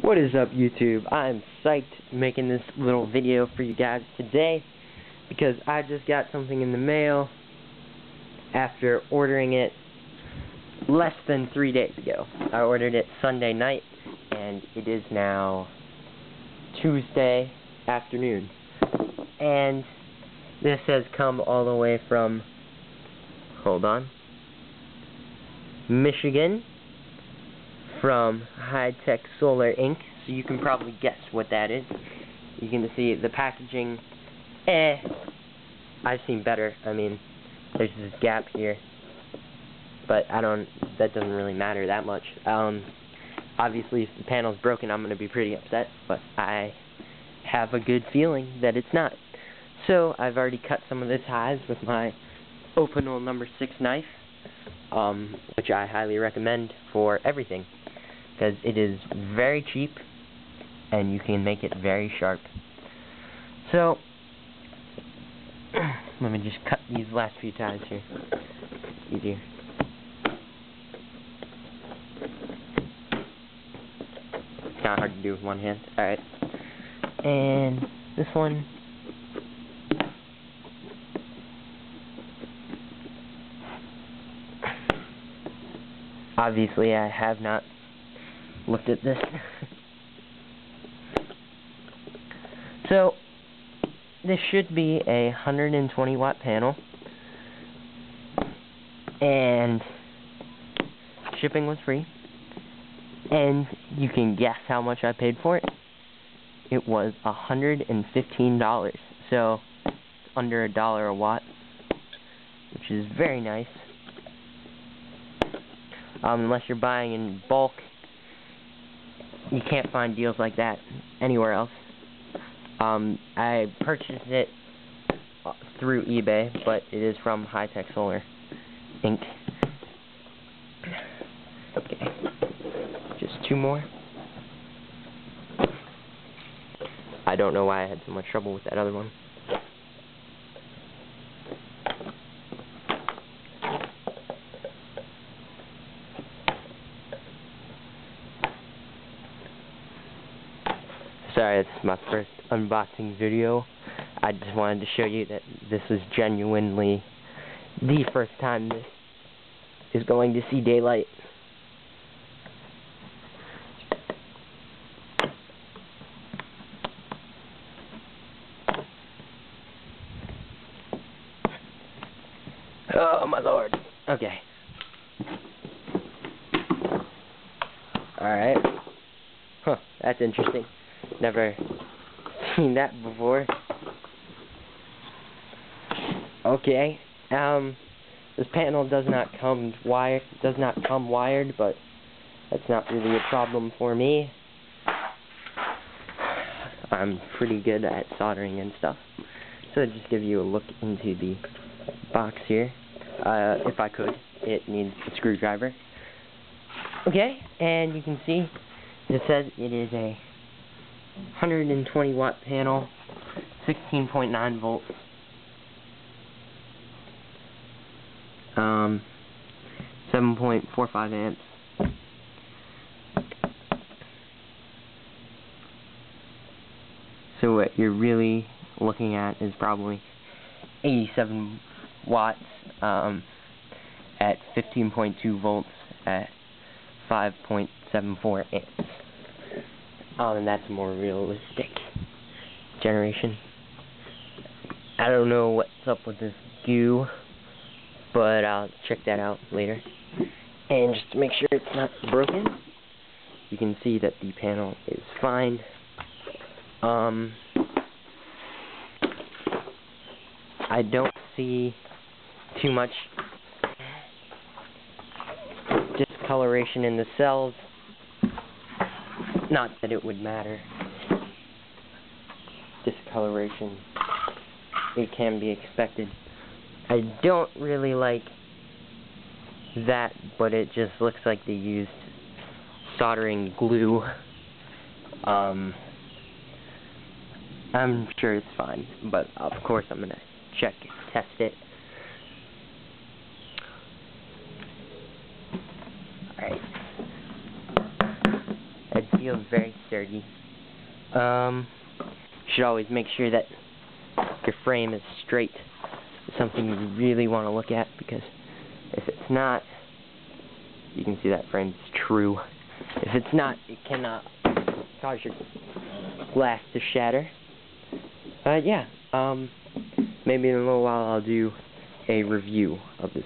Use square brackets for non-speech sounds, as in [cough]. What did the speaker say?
What is up YouTube? I'm psyched making this little video for you guys today because I just got something in the mail after ordering it less than three days ago. I ordered it Sunday night and it is now Tuesday afternoon. And this has come all the way from, hold on, Michigan from High Tech Solar Inc. So you can probably guess what that is. You can see the packaging. Eh, I've seen better. I mean, there's this gap here, but I don't. That doesn't really matter that much. Um, obviously, if the panel's broken, I'm gonna be pretty upset. But I have a good feeling that it's not. So I've already cut some of the ties with my Opinel number six knife, um, which I highly recommend for everything because it is very cheap and you can make it very sharp. So, [clears throat] let me just cut these last few ties here. Easier. Kind of hard to do with one hand. Alright. And this one obviously I have not looked at this. so, this should be a 120 watt panel. And shipping was free. And you can guess how much I paid for it. It was $115. So, under a dollar a watt. Which is very nice. Um, unless you're buying in bulk you can't find deals like that anywhere else. Um, I purchased it through eBay, but it is from Hightec Solar Inc. Okay, just two more. I don't know why I had so much trouble with that other one. Sorry, it's my first unboxing video. I just wanted to show you that this is genuinely the first time this is going to see daylight. Oh my lord. Okay. Alright. Huh, that's interesting. Never seen that before. Okay. Um this panel does not come wired does not come wired, but that's not really a problem for me. I'm pretty good at soldering and stuff. So I'll just give you a look into the box here. Uh, if I could. It needs a screwdriver. Okay, and you can see it says it is a 120 watt panel, 16.9 volts. Um, 7.45 amps. So what you're really looking at is probably 87 watts um, at 15.2 volts at 5.74 amps. Um, and that's more realistic generation. I don't know what's up with this goo, but I'll check that out later. And just to make sure it's not broken, you can see that the panel is fine. Um, I don't see too much discoloration in the cells. Not that it would matter. Discoloration. It can be expected. I don't really like that, but it just looks like they used soldering glue. Um, I'm sure it's fine, but of course I'm gonna check, test it. Alright. See feels very sturdy. Um, should always make sure that your frame is straight. It's something you really want to look at because if it's not, you can see that frame's true. If it's not, it cannot cause your glass to shatter. Uh, yeah, um, maybe in a little while I'll do a review of this